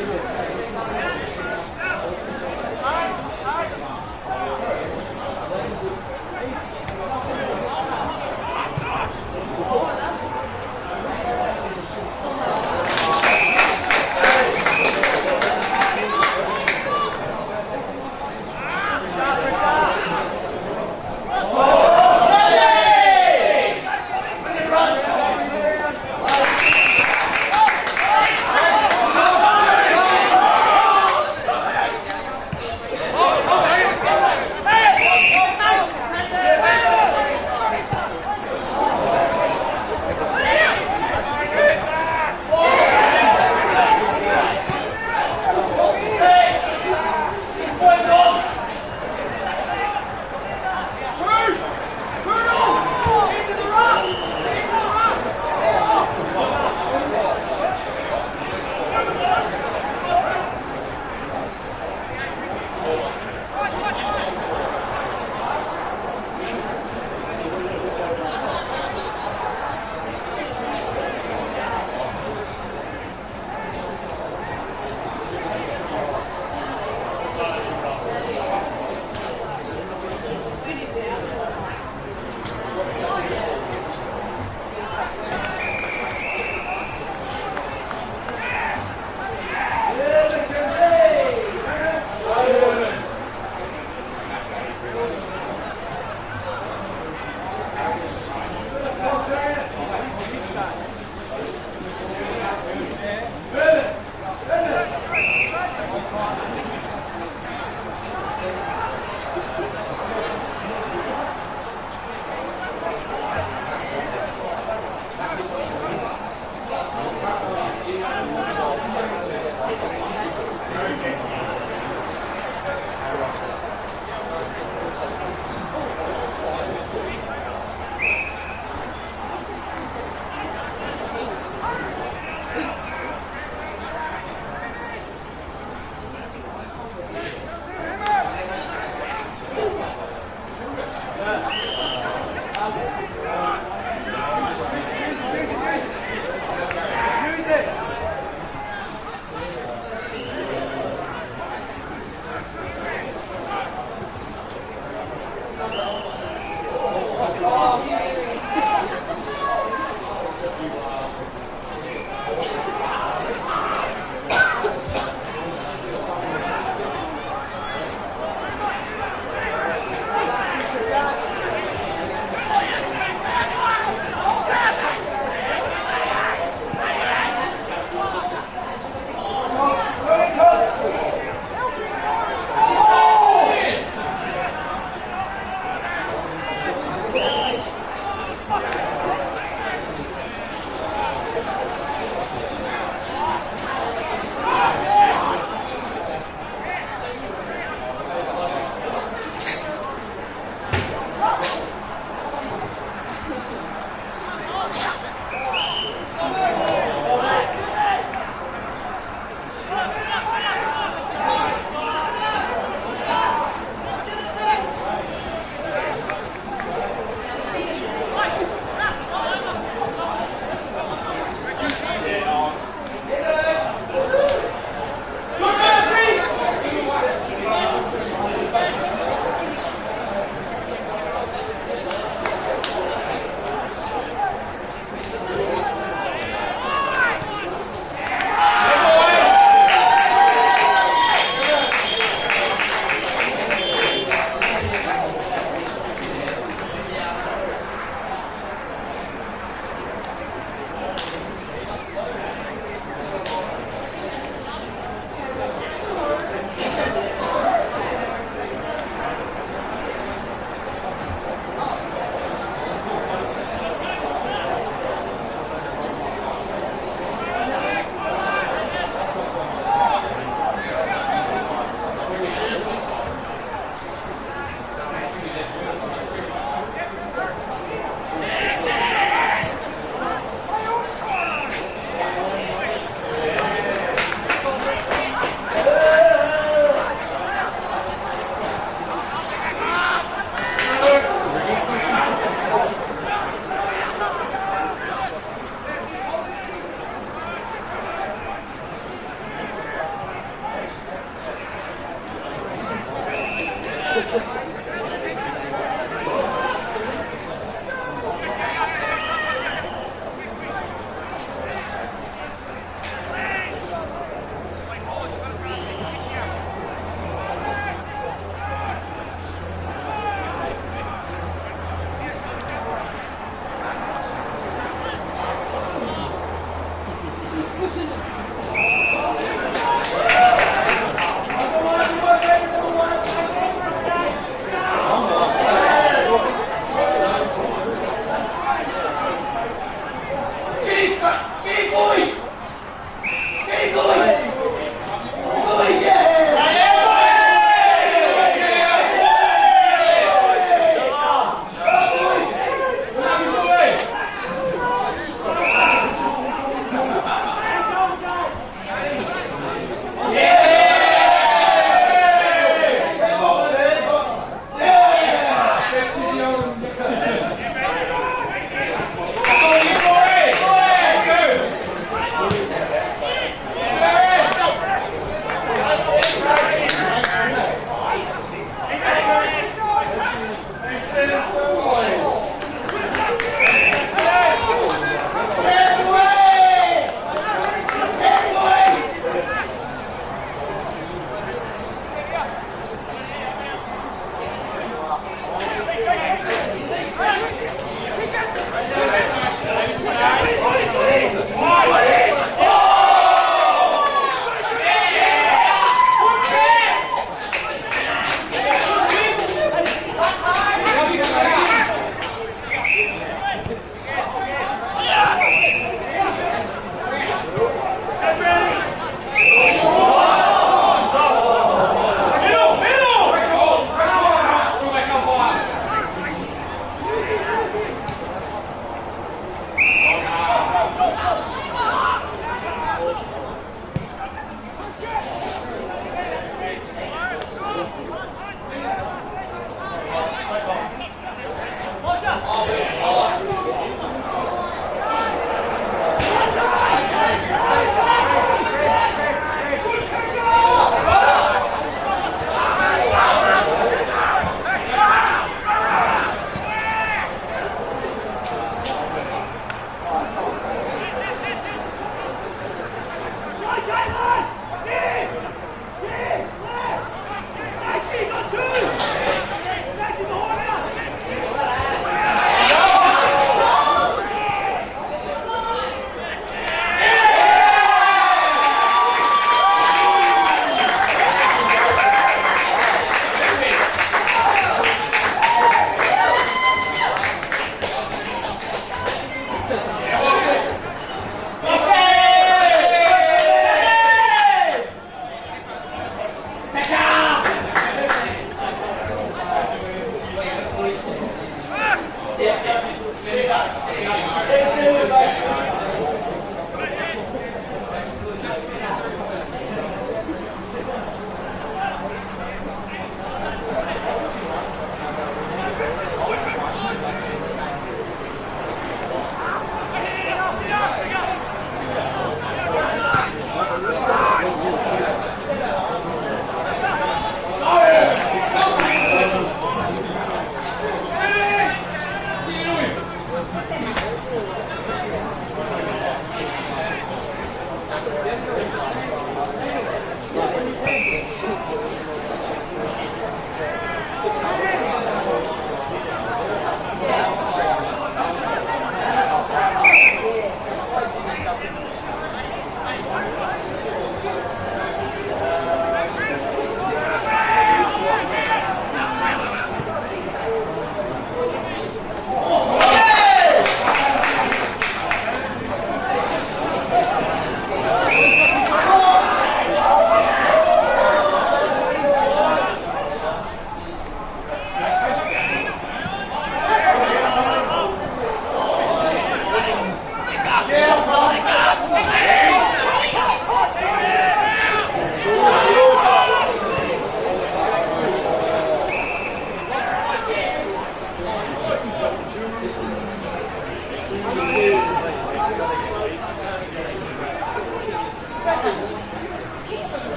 Hey!